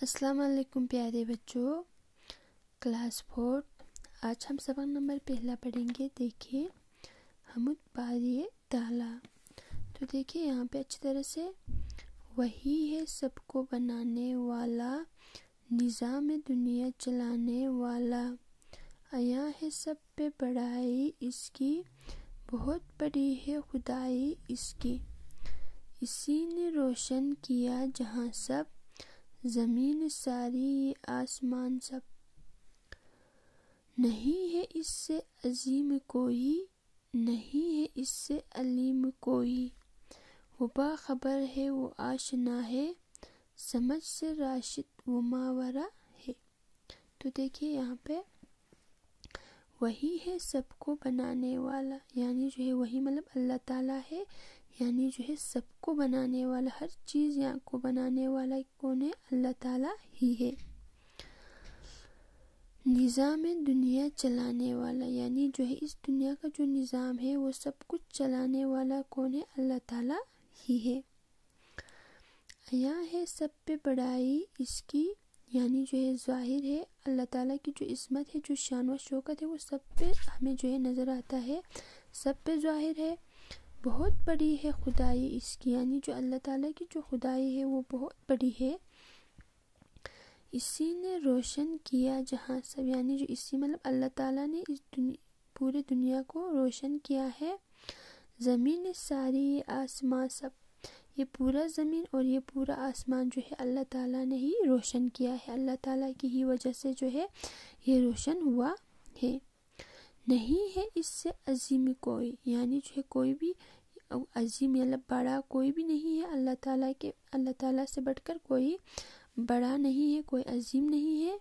السلام علیکم پیارے بچوں، کلاس فور۔ آج ہم سبق نمبر پہلا پڑھیں گے۔ دیکھیں حمد باری تالا تو دیکھیں یہاں پہ اچھی طرح سے وہی ہے سب کو بنانے والا، نظام دنیا چلانے والا۔ آیا ہے سب پہ بڑائی اس کی، بہت بڑی ہے خدائی اس کی۔ اسی نے روشن کیا جہاں سب زمین ساری آسمان سب۔ نہیں ہے اس سے عظیم کوئی، نہیں ہے اس سے علیم کوئی۔ وہ باخبر ہے، وہ آشنا ہے۔ سمجھ سے راشد وہ ماورا ہے۔ تو دیکھیے یہاں پہ وہی ہے سب کو بنانے والا۔ یعنی جو ہے وہی مطلب اللہ تعالیٰ ہے۔ یعنی جو ہے سب کو بنانے والا، ہر چیز یہاں کو بنانے والا کون ہے؟ اللہ تعالیٰ ہی ہے۔ نظام دنیا چلانے والا یعنی جو ہے اس دنیا کا جو نظام ہے، وہ سب کچھ چلانے والا کون ہے؟ اللہ تعالیٰ ہی ہے۔ یہاں ہے سب پہ بڑائی اس کی یعنی جو ہے ظاہر ہے، اللہ تعالیٰ کی جو عصمت ہے، جو شان و شوکت ہے، وہ سب پہ ہمیں جو ہے نظر آتا ہے۔ سب پہ ظاہر ہے۔ بہت بڑی ہے خدائی اس کی یعنی جو اللہ تعالیٰ کی جو خدائی ہے وہ بہت بڑی ہے۔ اسی نے روشن کیا جہاں سب یعنی جو اسی مطلب اللہ تعالیٰ نے اس دنیا، پورے دنیا کو روشن کیا ہے۔ زمین ساری یہ آسمان سب، یہ پورا زمین اور یہ پورا آسمان جو ہے اللہ تعالیٰ نے ہی روشن کیا ہے۔ اللہ تعالیٰ کی ہی وجہ سے جو ہے یہ روشن ہوا ہے۔ نہیں ہے اس سے عظیم کوئی۔ یعنی جو ہے کوئی بھی عظیم مطلب بڑا کوئی بھی نہیں ہے۔ اللہ تعالیٰ کے اللہ تعالیٰ سے بڑھ کر کوئی بڑا نہیں ہے، کوئی عظیم نہیں ہے۔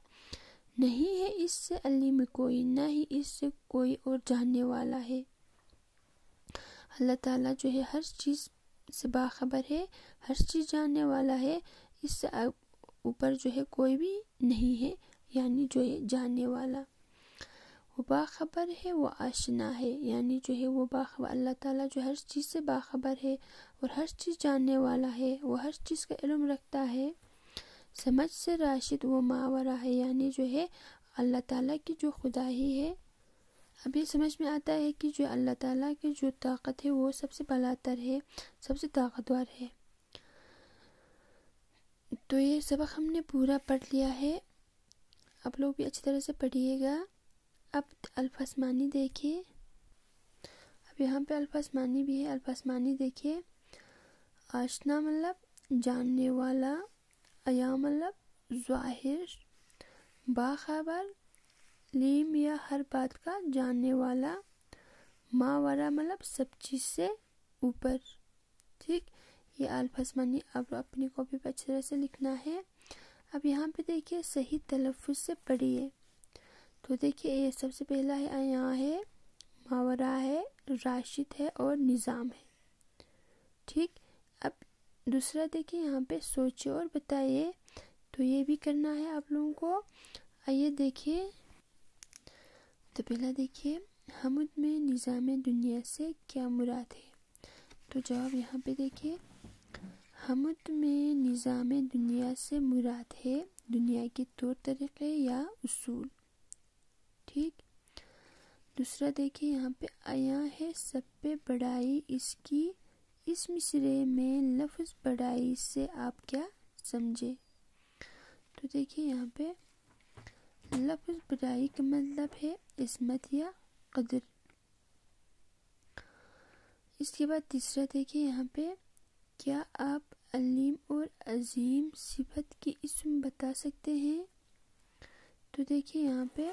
نہیں ہے اس سے علیم کوئی، نہ ہی اس سے کوئی اور جاننے والا ہے۔ اللہ تعالیٰ جو ہے ہر چیز سے باخبر ہے، ہر چیز جاننے والا ہے۔ اس سے اوپر جو ہے کوئی بھی نہیں ہے یعنی جو ہے جاننے والا۔ وہ باخبر ہے، وہ آشنا ہے۔ یعنی جو ہے، وہ باخبر اللہ تعالیٰ جو ہر چیز سے باخبر ہے اور ہر چیز جاننے والا ہے، وہ ہر چیز کا علم رکھتا ہے۔ سمجھ سے راشد وہ ماورا ہے۔ یعنی جو ہے، اللہ تعالیٰ کی جو خدا ہی ہے۔ اب یہ سمجھ میں آتا ہے کہ جو اللہ تعالیٰ کی جو طاقت ہے، وہ سب سے بلاتر ہے، سب سے طاقتور ہے۔ تو یہ سبق ہم نے پورا پڑھ لیا ہے۔ آپ لوگ بھی اچھی طرح سے پڑھیے گا۔ اب الفسمانی دیکھیے۔ اب یہاں پہ الفسمانی بھی ہے۔ الفسمانی دیکھیے۔ آشنا مطلب جاننے والا ایا مطلب ظاہر، باخبر، لیم یا ہر بات کا جاننے والا۔ ماورا مطلب سب چیز سے اوپر۔ ٹھیک؟ یہ الفسمانی اب اپنی کاپی پہ اچھی طرح سے لکھنا ہے۔ اب یہاں پہ دیکھیے، صحیح تلفظ سے پڑھیے۔ تو دیکھیے، یہ سب سے پہلا ہے، یہاں ہے ماورا ہے، راشد ہے اور نظام ہے۔ ٹھیک؟ اب دوسرا دیکھیے، یہاں پہ سوچے اور بتائیے۔ تو یہ بھی کرنا ہے آپ لوگوں کو۔ آئیے دیکھیے۔ تو پہلا دیکھیے، حمد میں نظام دنیا سے کیا مراد ہے؟ تو جواب یہاں پہ دیکھیے۔ حمد میں نظام دنیا سے مراد ہے دنیا کے طور طریقے یا اصول۔ ٹھیک۔ دوسرا دیکھیں، یہاں پہ آیا ہے سب پہ بڑائی، اس کی اس مصرے میں لفظ بڑائی سے آپ کیا سمجھے؟ تو دیکھیں، یہاں پہ لفظ بڑائی کا مطلب ہے عصمت یا قدر۔ اس کے بعد تیسرا دیکھیں، یہاں پہ کیا آپ علیم اور عظیم صفت کی اسم بتا سکتے ہیں؟ تو دیکھیں، یہاں پہ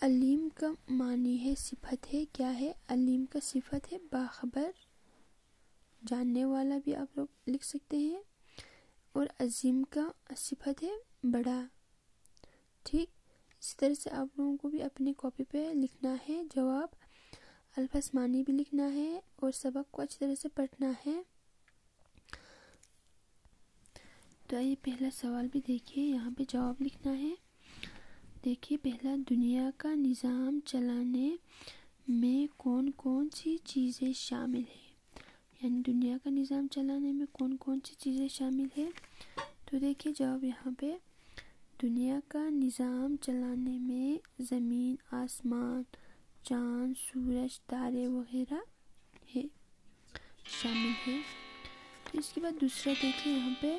علیم کا معنی ہے صفت ہے۔ کیا ہے علیم کا صفت ہے؟ باخبر جاننے والا بھی آپ لوگ لکھ سکتے ہیں۔ اور عظیم کا صفت ہے بڑا۔ ٹھیک۔ اسی طرح سے آپ لوگوں کو بھی اپنی کاپی پہ لکھنا ہے۔ جواب الفاظ معنی بھی لکھنا ہے اور سبق کو اچھی طرح سے پڑھنا ہے۔ تو آئیے پہلا سوال بھی دیکھیے۔ یہاں پہ جواب لکھنا ہے۔ دیکھیے، پہلا دنیا کا نظام چلانے میں کون کون سی چیزیں شامل ہیں؟ یعنی دنیا کا نظام چلانے میں کون کون سی چیزیں شامل ہیں؟ تو دیکھیے، جواب یہاں پہ، دنیا کا نظام چلانے میں زمین، آسمان، چاند، سورج، تارے وغیرہ ہے شامل ہے تو اس کے بعد دوسرا دیکھیں یہاں پہ،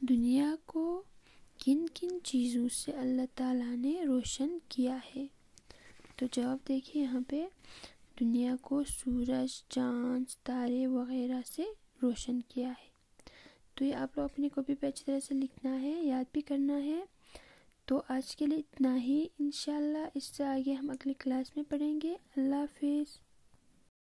دنیا کو کن کن چیزوں سے اللہ تعالیٰ نے روشن کیا ہے۔ تو جواب دیکھیں یہاں پہ، دنیا کو سورج، چاند، تارے وغیرہ سے روشن کیا ہے۔ تو یہ آپ لوگ اپنی کاپی پہ اچھی طرح سے لکھنا ہے، یاد بھی کرنا ہے۔ تو آج کے لیے اتنا ہی۔ انشاءاللہ اس سے آگے ہم اگلی کلاس میں پڑھیں گے۔ اللہ حافظ۔